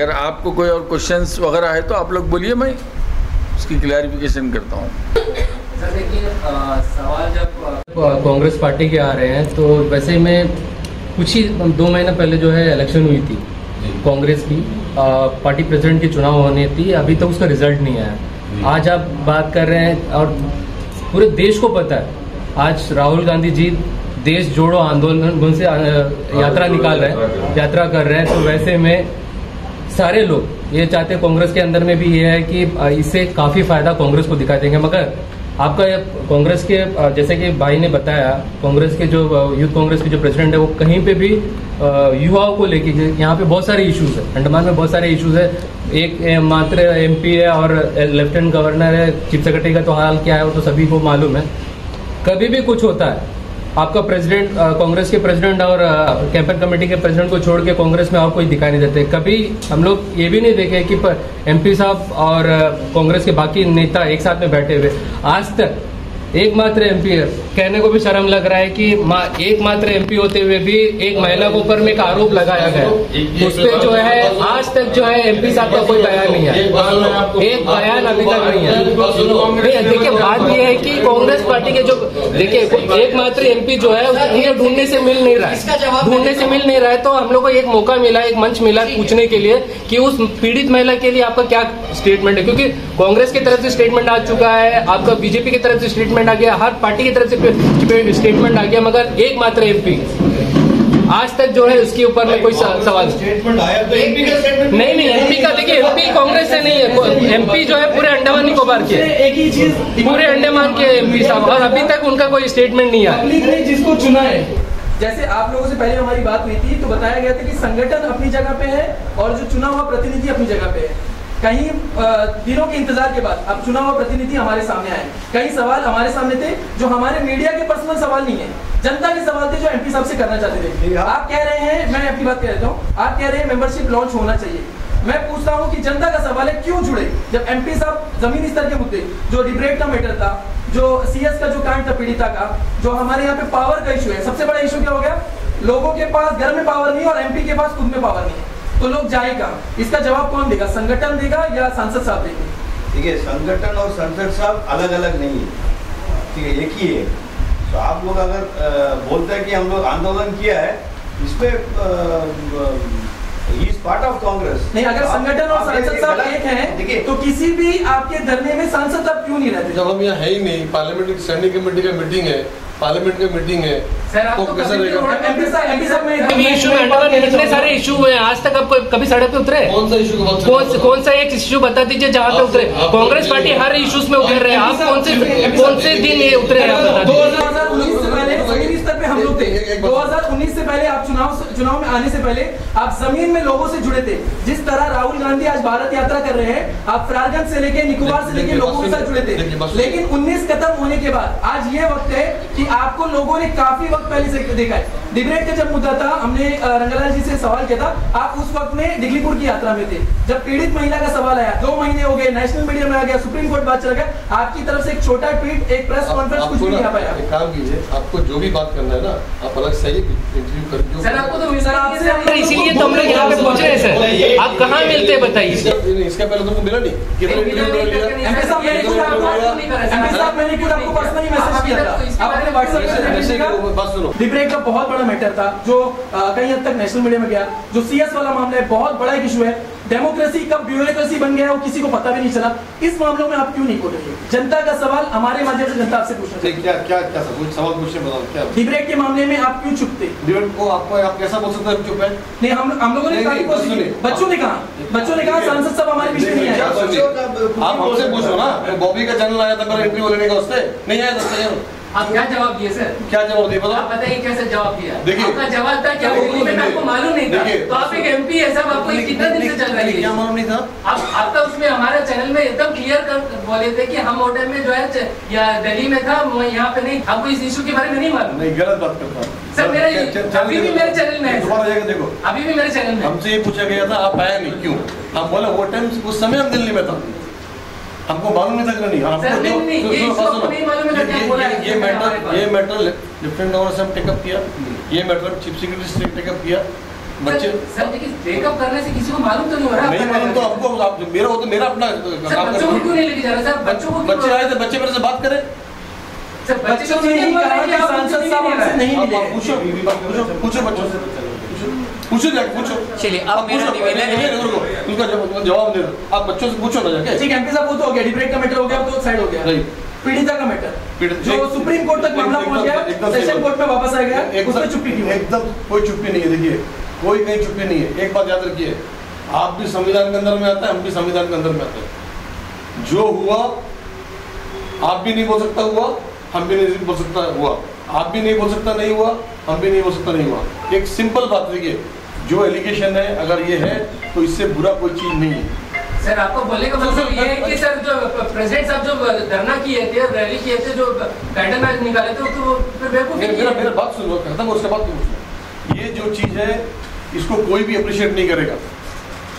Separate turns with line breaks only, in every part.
Questions वगैरह है तो आप लोग बोलिए मैं उसकी क्लैरिफिकेशन करता हूँ।
सर देखिए सवाल जब
कांग्रेस पार्टी के आ रहे हैं तो वैसे में कुछ ही दो महीना पहले जो है इलेक्शन हुई थी कांग्रेस की। आ, पार्टी प्रेसिडेंट की चुनाव होनी थी अभी तक तो उसका रिज़ल्ट नहीं आया। आज आप बात कर रहे हैं और पूरे देश को पता है आज राहुल गांधी जी देश जोड़ो आंदोलन से यात्रा निकाल रहे हैं। यात्रा कर रहे हैं तो वैसे में सारे लोग, ये चाहते कांग्रेस के अंदर में भी ये है कि इससे काफ़ी फ़ायदा कांग्रेस को दिखाई देंगे। मगर आपका कांग्रेस के जैसे कि भाई ने बताया, कांग्रेस के जो यूथ कांग्रेस के जो प्रेसिडेंट है, वो कहीं पे भी युवाओं को लेके यहाँ पे बहुत सारे इश्यूज़ है। अंडमान में बहुत सारे इश्यूज़ है। एक मात्र एमपी है और लेफ्टिनेंट गवर्नर है चीफ सेक्रेटरी का तो हाल क्या है, वो तो सभी को मालूम है। कभी भी कुछ होता है आपका प्रेसिडेंट कांग्रेस के प्रेसिडेंट और कैंपेन कमेटी के प्रेसिडेंट को छोड़ के कांग्रेस में और कोई दिखाई नहीं देते। कभी हम लोग ये भी नहीं देखे कि एमपी साहब और कांग्रेस के बाकी नेता एक साथ में बैठे हुए। आज तक एकमात्र एमपी है। कहने को भी शर्म लग रहा है कि मा- एकमात्र एमपी होते हुए भी एक महिला के ऊपर में एक आरोप लगाया गया उस पर जो है आज तक जो है एमपी साहब का कोई बयान नहीं है। एक बयान अभी तक नहीं है। नहीं देखिए बात यह है कि कांग्रेस पार्टी के जो देखिए एकमात्र एमपी जो है उन्हें ढूँढने से मिल नहीं रहा है। ढूँढने से मिल नहीं रहा है तो हम लोग को एक मौका मिला एक मंच मिला पूछने के लिए कि उस पीड़ित महिला के लिए आपका क्या स्टेटमेंट है? क्योंकि कांग्रेस की तरफ़ से स्टेटमेंट आ चुका है आपका बीजेपी की तरफ़ से स्टेटमेंट आ गया हर पार्टी की तरफ़ से स्टेटमेंट आ गया मगर एकमात्र एमपी आज तक जो है उसके ऊपर में कोई सवाल
स्टेटमेंट आया तो एमपी का स्टेटमेंट
नहीं नहीं एमपी का देखिए एमपी कांग्रेस से नहीं है एमपी जो है पूरे अंडमान निकोबार के।
एक ही चीज़
पूरे अंडमान के एमपी साहब और अभी तक उनका कोई स्टेटमेंट नहीं आया।
जिसको चुना है। जैसे आप लोगों से पहले हमारी बात हुई थी तो बताया गया था कि संगठन अपनी जगह पे है और जो चुना हुआ प्रतिनिधि अपनी जगह पे है। कहीं दिनों के इंतज़ार के बाद अब चुना हुआ प्रतिनिधि हमारे सामने आए। कई सवाल हमारे सामने थे जो हमारे मीडिया के पर्सनल सवाल नहीं है। जनता के सवाल थे जो एमपी साहब से करना चाहते थे। आप कह रहे हैं मैं अपनी बात कह देता हूँ आप कह रहे हैं मेंबरशिप लॉन्च होना चाहिए। मैं पूछता हूँ कि जनता का सवाल है क्यों जुड़े? जब एमपी साहब ज़मीन स्तर के मुद्दे जो डिबरेट का मैटर था जो सीएस का जो कांड था पीड़िता का जो हमारे यहाँ पे पावर का इशू है सबसे बड़ा इशू क्या हो गया? लोगों के पास घर में पावर नहीं है और एमपी के पास खुद में पावर नहीं है। तो लोग जाएगा। इसका जवाब कौन देगा? संगठन देगा या सांसद साहब देंगे?
देखिए संगठन और संसद साहब अलग अलग नहीं है। ठीक है एक ही है। तो आप लोग अगर बोलते हैं कि हम लोग आंदोलन किया है इसमें इज़ पार्ट ऑफ़ कांग्रेस
नहीं अगर संगठन और सांसद साहब एक हैं तो किसी भी आपके धरने में सांसद साहब क्यों नहीं रहते?
जब हम यहाँ है ही नहीं पार्लियामेंट्री स्टैंडिंग कमेटी का मीटिंग है पार्लियामेंट की मीटिंग है तो
तो
कैसा रहेगा
इतने सारे इशू हुए आज तक आप कभी सड़क पे उतरे?
कौन सा इशू
कौन कौन सा एक इशू बता दीजिए जहाँ पे उतरे? कांग्रेस पार्टी हर इशूज में उतर रहे हैं। आप कौन से कौन से दिन ये उतरे हैं?
उन्नीस हम लोग थे।
एक- एक बात-
दो हज़ार उन्नीस से पहले आप चुनाव चुनाव में आने से पहले आप ज़मीन में लोगों से जुड़े थे। जिस तरह राहुल गांधी आज भारत यात्रा कर रहे हैं आप फरारगंज से लेके निकोबार से लेके लोगों के साथ जुड़े थे। लेकिन 19 खत्म होने के बाद आज ये वक्त है कि आपको लोगों ने काफ़ी वक्त पहले से देखा है। डिबेट का जब मुद्दा था हमने रंगलाल जी से सवाल किया था आप उस वक्त में दिगलीपुर की यात्रा में थे। जब पीड़ित महिला का सवाल आया दो महीने हो गए नेशनल मीडिया में आ गया सुप्रीम कोर्ट बात चल गया आपकी तरफ़ से एक छोटा ट्वीट एक प्रेस कॉन्फ्रेंस कुछ नहीं आ पाया।
काम कीजिए आपको जो भी बात करना है ना आप अलग से इंटरव्यू कर जो
सर आपको तो
सर, आपसे
सर, इसीलिए तो हम लोग यहाँ पे पूछ रहे हैं सर। आप कहाँ मिलते हैं बताइए।
इसका पहले तुमको मिला नहीं। कितना इंटरव्यू लिया?
एमपी साहब मैंने खुद आपको
नहीं करा, सर।
एमपी साहब मैंने खुद आपको पर्सनली मैसेज किया था। आप अपने व्हाट्सएप पे
मैसेज
मैसेज
के बात सुनो।
डिब्रेक का बहुत बड़ा मैटर था जो अ, कई हद तक नेशनल मीडिया में गया जो सीएस वाला मामला है बहुत बड़ा इशू है। डेमोक्रेसी कब ब्यूरोक्रेसी बन गया है, वो किसी को पता भी नहीं चला। इस मामलों में आप क्यों नहीं बोल रहे जनता का सवाल हमारे माध्यम से जनता आपसे पूछना
नहीं,
चाहिए
क्या क्या क्या सब कुछ सवाल पूछने बताओ क्या
डिब्रेक के मामले में आप क्यों चुपते
डिबेट को आपको आप कैसा बोल सकते हैं चुप है?
नहीं हम हम लोगों ने कहा
नहीं,
कि कोशिश
सुनिए।
बच्चों ने कहा। बच्चों ने कहा सांसद साहब हमारे बीच में नहीं आए।
आप हमसे पूछो ना। बॉबी का चैनल आया था मेरा इंटरव्यू लेने का उससे। नहीं आया था सही
आप क्या जवाब दिए सर?
क्या जवाब
आप
बताओ।
बताइए कैसे जवाब दिया?
देखिए।
आपका जवाब था क्या में आपको मालूम नहीं था। तो आप एक एमपी है साहब आपको कितना दिन से चल रही
क्या
है
मालूम नहीं था।
आप आपका उसमें हमारे चैनल में एकदम क्लियर कर बोले थे कि हम होटल में जो है या दिल्ली में था मैं यहाँ पे नहीं। आपको इस इशू के बारे में नहीं मालूम?
नहीं गलत बात करता हूँ।
सर, मेरा अभी भी मेरे चैनल में है,
दोबारा जाकर देखो।
अभी भी मेरे चैनल में
हमसे ये पूछा गया था आप आया नहीं क्यों? हम बोले वो टाइम उस समय हम दिल्ली में था। हमको मालूम नहीं था नहीं।
नहीं, ये था
ये- मैटर मैटर लेफ्टिनेंट गवर्नर से हम टेकअप किया। ये मैटर चीफ सेक्रेटरी से टेकअप किया। बच्चे
सर ब्रेकअप करने से किसी को मालूम तो नहीं हो रहा
नहीं मालूम तो हमको आप- मेरा हो तो मेरा अपना
सर
काम
बच्चों को क्यों नहीं लेके जा रहे? सर बच्चों को
बच्चे आए थे बच्चे मेरे से बात करें।
सर बच्चे
बच्चों ने
ये
कहा कि सांसद साहब हमसे नहीं मिले।
पूछो। पूछो पूछो बच्चों से। पूछो जाके पूछो।
चलिए, अब
आप
मेरा निवेदन है-
रुको, उनका जवाब जवाब दे दो आप बच्चों से पूछो ना जाके।
ठीक है एमपी साहब वो तो हो गया डिबेट का मैटर हो गया अब तो साइड हो गया।
नहीं।
पीड़िता का मैटर
पीड़ित-
जो सुप्रीम कोर्ट तक मामला पहुँच गया सेशन कोर्ट में वापस आ गया
एकदम-
उसमें चुप्पी क्यों
एकदम कोई चुप्पी नहीं है देखिए कोई कहीं चुप्पी नहीं है। एक बात याद रखिए आप भी संविधान के अंदर में आता है हम भी संविधान के अंदर में आते हैं। जो हुआ आप भी नहीं बोल सकता हुआ हम भी नहीं बोल सकता हुआ। आप भी नहीं बोल सकता नहीं हुआ हम भी नहीं बोल सकता नहीं हुआ। एक सिंपल बात देखिए जो एलिगेशन है अगर ये है तो इससे बुरा कोई चीज़ नहीं है।
सर आपको बोलने का मतलब ये है कि सर जो प्रेसिडेंट साहब जो धरना किए थे रैली किए थे जो गाइडलाइन निकाले थे तो फिर बेवकूफ़ी
मेरा मेरा बात सुनो खत्म उसके बाद ये जो चीज़ है इसको कोई भी अप्रिशिएट नहीं करेगा।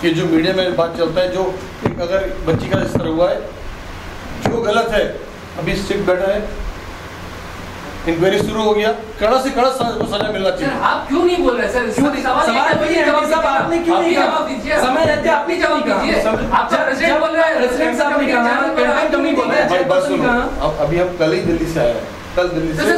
कि जो मीडिया में बात चलता है जो एक अगर बच्ची का इस तरह हुआ है जो गलत है अभी स्ट्रिक्ट बैठा है इंक्वायरी शुरू हो गया। कड़ा से कड़ा सजा मिलना चाहिए।
आप क्यों नहीं बोल रहे सर?
क्यों नहीं?
सवाल
सवाल वही है जवाब साहब आपने क्यों नहीं
जवाब
कहा?
दीजिए।
समय रहते आपने जवाब नहीं
दीजिए।
आप
सर प्रेसिडेंट बोल रहे हैं
रेसिडेंट साहब ने कहा कैंपेन कमी बोल रहे हैं।
भाई बात सुनो। अब अभी हम कल ही दिल्ली से आए हैं। कल दिल्ली
तो
से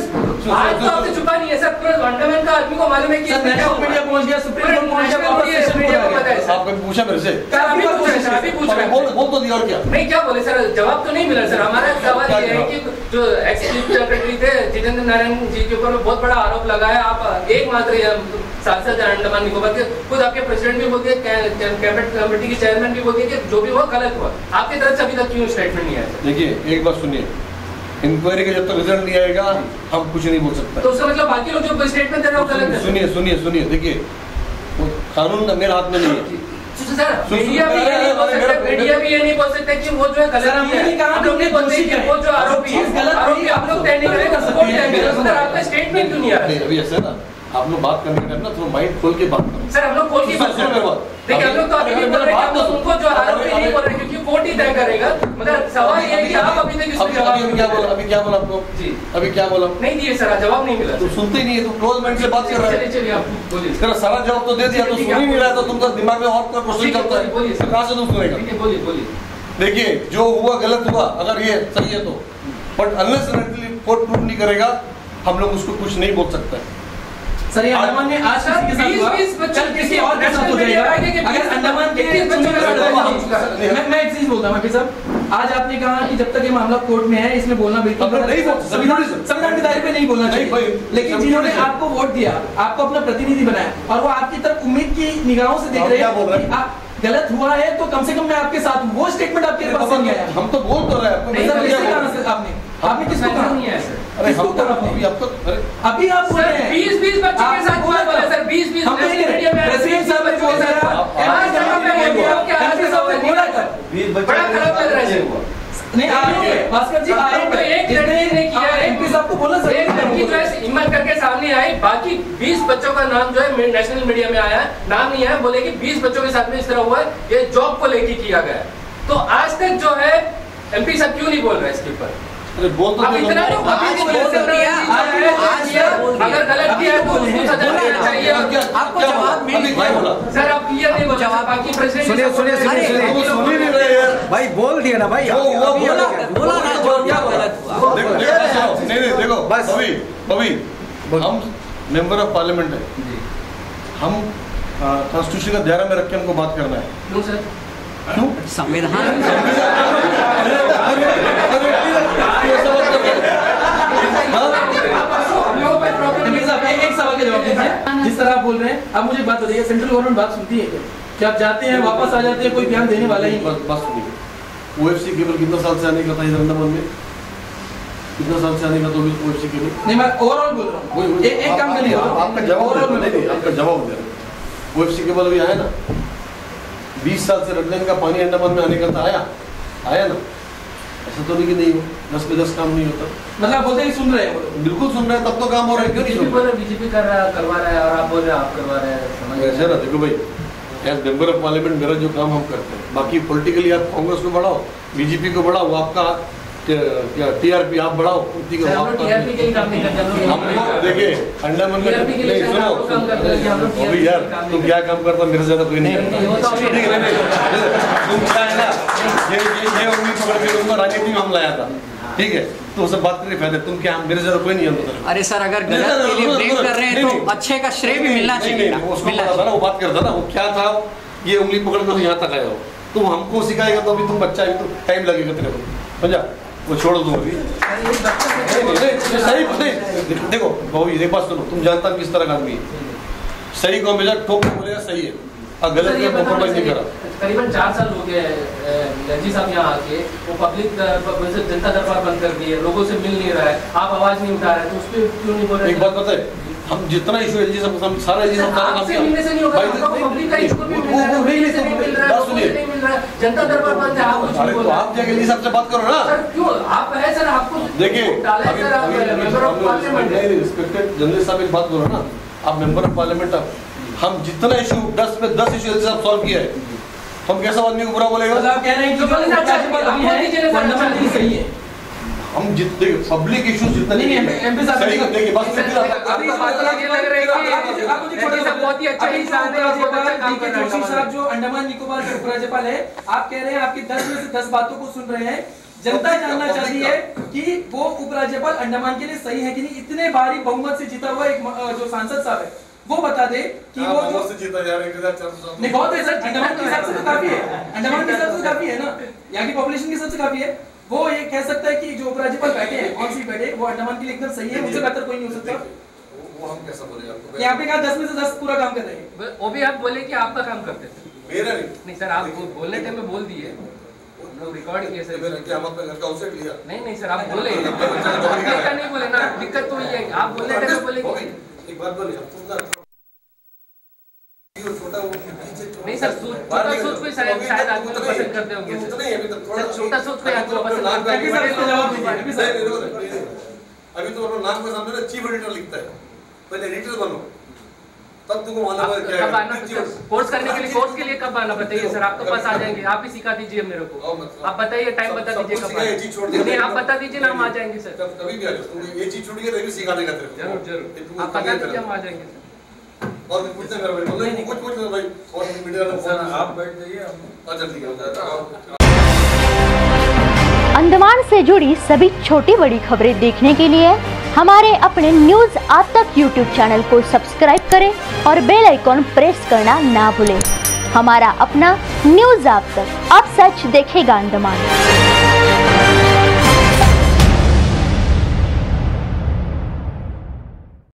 नहीं है सर पूरे गवर्नमेंट का आदमी को मालूम है कि
सर
क्या
नेशनल मीडिया पहुँच गया सुप्रीम कोर्ट पहुँच गया
national
वापस
media-
सेशन
media
कोर्ट
को
आ
पता है सर।
आपने पूछा मेरे से?
सर अभी पूछ रहे अभी पूछ रहे
बोल बोल तो दिया और क्या?
नहीं क्या बोले सर? जवाब तो नहीं मिला सर। हमारा सवाल ये है कि जो एक्स चीफ सेक्रेटरी थे जितेंद्र नारायण जी के ऊपर बहुत बड़ा आरोप लगाया। आप एकमात्र सांसद अंडमान निकोबार के खुद आपके प्रेसिडेंट भी बोलते हैं कैबिनेट कमेटी के चेयरमैन भी बोलते हैं कि जो भी हुआ गलत हुआ। आपकी तरफ़ से अभी तक क्यों स्टेटमेंट नहीं आया?
देखिए एक बात सुनिए। इंक्वायरी का जब तक रिज़ल्ट नहीं आएगा हम कुछ नहीं बोल सकते।
तो उसका मतलब बाकी लोग जो स्टेटमेंट दे रहे हो गलत है।
सुनिए सुनिए सुनिए देखिए वो कानून का मेरे हाथ में नहीं है।
सर मीडिया भी ये नहीं बोल सकते मीडिया भी ये नहीं बोल सकते कि वो जो है गलत है। हम लोग नहीं बोल
करें।
वो जो आरोपी
है गलत
आरोपी आप लोग तय नहीं करेंगे
कर सकते
तय करेगा। सर आपका स्टेटमेंट क्यों नहीं आ रहा? है
अभी ऐसा है ना आप लोग बात करने के ना थोड़ा माइंड खोल के बात करो।
सर हम लोग कोर्ट की बात कर। हैं देखिए हम लोग तो अभी भी बोल रहे हैं
तो-
उनको जो आरोपी
अरे-
नहीं बोल रहे क्योंकि कोर्ट ही तय करेगा। मगर सवाल ये है कि आप अभी तक
अभी
जवाब
क्या बोला? अभी क्या बोला आपको?
जी।
अभी क्या बोला?
नहीं दिए सर जवाब नहीं मिला।
तो सुनते ही नहीं है तो क्लोज माइंड से बात कर रहा
चलिए
है।
चलिए आप बोलिए।
तेरा सारा जवाब तो दे दिया तो सुन ही नहीं रहा तो तुमका दिमाग में और कोई क्वेश्चन
है,
चलता है।
बोलिए,
तो कहाँ से तुम सुनेगा?
ठीक है बोलिए बोलिए।
देखिए जो हुआ गलत हुआ अगर ये सही है तो। बट अनलेस कोर्ट प्रूव नहीं करेगा हम लोग उसको कुछ नहीं बोल सकते।
सर ये अंडमान में आज किसी के साथ हुआ? कल किसी
किसी
और के साथ हो जाएगा। अगर अंडमान के
बच्चों के साथ
सुनिए,
जाएगा।
मैं मैं एक चीज़ बोलता हूँ साहब। आज आपने कहा कि जब तक ये मामला कोर्ट में है इसमें बोलना बिल्कुल संविधान के दायरे पे नहीं बोलना चाहिए। लेकिन जिन्होंने आपको वोट दिया आपको अपना प्रतिनिधि बनाया और वो आपकी तरफ़ उम्मीद की निगाहों से देख रहे हैं? आप गलत हुआ है तो कम से कम मैं आपके साथ हूँ। वो स्टेटमेंट आपके पास नहीं आया।
हम तो बोल तो रहे हैं। मैं
आपने आपने किसको कहा?
नहीं है सर।
अरे हम तो अभी आपको अरे
अभी आप बोल रहे हैं।
20 20 बच्चों के साथ हुआ
रहे
सर 20 20
हम नहीं
मीडिया
प्रेसिडेंट साहब ने बोल दिया
आप-
आज जगह पे बोल
बोल
दिया,
दिया एमपी साहब ने बोला था।
बीस बच्चे
बड़ा खराब लग रहा है
बच्चे
सर।
हुआ।
भास्कर जी आए
तो एक लड़की ने किया है।
एमपी साहब को बोला
एक लड़की जो है हिम्मत करके सामने आई। बाकी 20 बच्चों का नाम जो है नेशनल मीडिया में आया नाम नहीं आया बोले कि 20 बच्चों के साथ में इस तरह हुआ है। ये जॉब को लेके किया गया है। तो आज तक जो है एमपी साहब क्यों नहीं बोल रहे इसके ऊपर?
अरे बोल तो
अब इतना तो कभी
आज
नहीं
बोल
सकते। अगर गलत किया
तो
तो उसको सजा देना चाहिए
आपको जवाब मिल गया।
बोला?
सर आप क्लियर नहीं बोल।
जवाब-
बाकी प्रेसिडेंट
सुनिए, सुनिए, सुनिए, सुनिए।
सुन ही नहीं रहे यार।
भाई बोल दिया ना भाई।
हुआ बोला
बोला ना जो क्या गलत हुआ।
देखो देखो नहीं नहीं देखो
बस।
हम मेंबर ऑफ़ पार्लियामेंट है। हम कॉन्स्टिट्यूशन का ध्यान में रख के हमको बात करना है।
क्यों सर?
क्यों?
संविधान
एमपी साहब एक एक सवाल का जवाब दीजिए जिस तरह आप बोल रहे हैं? अब मुझे बात बताइए सेंट्रल गवर्नमेंट बात सुनती है क्या? कि आप जाते हैं वापस आ जाते हैं कोई ध्यान देने वाला ही
बस बस सुनिए ओएफसी केबल कितना साल से आने का था इधर अंडमान में? कितना साल से आने का तो भी ओएफसी केबल?
नहीं मैं ओवरऑल बोल रहा हूँ। एक एक काम करिए।
आपका जवाब हो, नहीं नहीं आपका जवाब दे। रहे हो। ओएफसी केबल अभी आया ना? बीस साल से रडलन का पानी अंडमान में आने का था आया? आया ना? ऐसा तो नहीं कि नहीं हो दस पे दस काम नहीं होता।
मतलब बोलते हैं सुन रहे हैं
बिल्कुल सुन रहे हैं तब तो काम हो रहा है क्यों नहीं सुन
बीजेपी
रहे?
बीजेपी कर रहा है करवा रहा है और आप बोल रहे हैं आप करवा रहे हैं
ऐसा ना देखो भाई एज मेंबर ऑफ़ पार्लियामेंट मेरा जो काम हम करते हैं बाकी पोलिटिकली आप कांग्रेस को बढ़ाओ बीजेपी को बढ़ाओ वो आपका टीआरपी आप बढ़ाओ। हमको देखिए अंडमान
लोग
सुनो अभी यार तुम क्या काम करता मेरे ज़्यादा कोई नहीं
तो
करता। ठीक है नहीं, तुम क्या है ना ये ये उंगली पकड़ के तुमको राजनीति में हम लाया था। ठीक है तो उससे बात करने फ़ायदा। तुम क्या मेरे ज़्यादा कोई नहीं है
अरे सर अगर गलत के लिए ब्लेम कर रहे हैं तो अच्छे का श्रेय भी मिलना चाहिए
ना वो बात करता ना वो क्या था ये उंगली पकड़ के यहाँ तक आया हो। तुम हमको सिखाएगा तो अभी तुम बच्चा है तो टाइम लगेगा तेरे को। समझा? वो छोड़ दो अभी। सही नहीं देखो बाबू जी एक बात सुनो तुम जानता हो किस तरह का आदमी है। सही को हमेशा ठोक के बोलेगा सही है। और गलत में कॉम्प्रोमाइज नहीं करा।
करीबन चार साल हो गए लंजी साहब यहाँ आके वो पब्लिक जनता दरबार बंद कर दी है लोगों से मिल नहीं रहा है आप आवाज़ नहीं उठा रहे तो उस पर क्यों नहीं बोल रहे
एक बात पता है हम जितना इशू एलजी सब हम सारा एलजी सब सारा काम किया।
से नहीं होगा
भाई,
आपको पब्लिक का
नहीं,
भी
वो-
मिल रहा है
वो- वो नहीं,
मिलने से नहीं
नहीं,
मिल रहा है
बात
लोगों से
सुनिए।
नहीं मिल रहा है। जनता दरबार बंद है आप
अरे तो आप जाके एलजी साहब से बात करो ना।
सर क्यों? आप है सर आपको
देखिए
डाला
अभी
सर आप member of parliament
respected journalist साहब एक बात बोलो ना। आप मेंबर ऑफ़ पार्लियामेंट आप हम जितना इशू दस में दस इशू एलजी साहब सॉल्व किया है। हम कैसा आदमी को बुरा
मतलब
बोलेगा
आप कह रहे हैं कि जो
तो
है
अच्छा।
सही है।
हम जितने पब्लिक इशू जितने
नहीं, नहीं, MP साहब-
सही देखिए बस
सर, आपकी बात ये लग रही है कि
आप मुझे छोटा सा
बहुत ही अच्छा इंसान है और बहुत अच्छा काम कर रहा है
जोशी साहब जो अंडमान निकोबार के उपराज्यपाल है आप कह रहे हैं आपकी दस में से दस बातों को सुन रहे हैं। जनता जानना चाहती है कि वो उपराज्यपाल अंडमान के लिए सही है कि नहीं? इतने भारी बहुमत से जीता हुआ एक जो सांसद साहब है वो बता दे कि वो जो से
जीता जा रहा है
नहीं बहुत है सर अंडमान के हिसाब से तो काफ़ी है। अंडमान के हिसाब से तो काफ़ी है ना? यहाँ की पॉपुलेशन के हिसाब से काफ़ी है। वो ये कह सकता है कि जो उपराज्यपाल बैठे हैं कौन सी बैठे वो अंडमान के लिए एकदम सही है मुझसे बेहतर कोई नहीं हो सकता।
वो हम कैसा बोले आपको?
कि आपने कहा दस में से दस पूरा काम कर रहे हैं।
वो भी आप बोले कि आपका काम करते थे।
मेरा नहीं।
नहीं सर आप बोलने टाइम में बोल दिए। रिकॉर्ड किए सर
क्या हम अपने घर का लिया?
नहीं नहीं सर आप बोले। नहीं बोले ना दिक्कत तो ये है आप बोलने टाइम में बोले
एक बात बोली छोटा-
नहीं सर छोटा सोच कोई शायद शायद आदमी लोग पसंद करते होंगे
थोड़ा
सर, छोटा सोच कोई आदमी
तो
पसंद करते हैं।
दीजिए, अभी सर।
तो अपना नाक के सामने ना चीफ एडिटर लिखता है। पहले एडिटर बनो। तब तुमको मालूम है
आप
क्या
कब आना
है।
कोर्स करने के लिए कोर्स के लिए कब आना बताइए सर? आपके पास आ जाएँगे। आप ही सिखा दीजिए मेरे को। आप बताइए टाइम बता दीजिए कब। नहीं आप बता दीजिए ना हम आ जाएँगे सर।
कभी भी आ जाओ। तुम ये चीज़ गई तो भी सिखाने तेरे को।
ज़रूर ज़रूर। आप बता दीजिए हम आ जाएँगे सर।
और कुछ पूछना मेरा भाई। बोलो कुछ कुछ भाई। और मीडिया
आप बैठ जाइए
अच्छा ठीक है हो।
अंडमान से जुड़ी सभी छोटी बड़ी खबरें देखने के लिए हमारे अपने न्यूज़ आज तक यूट्यूब चैनल को सब्सक्राइब करें और बेल आइकॉन प्रेस करना ना भूलें। हमारा अपना न्यूज़ आप तक। अब सच देखेगा अंडमान